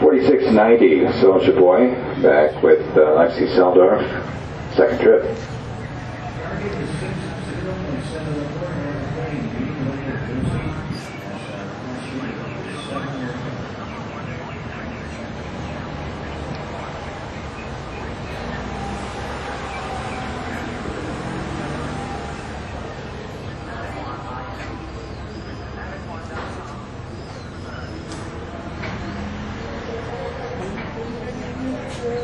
Forty-six ninety, Soldier Boy, back with uh, Lexi Seldorf, second trip. Thank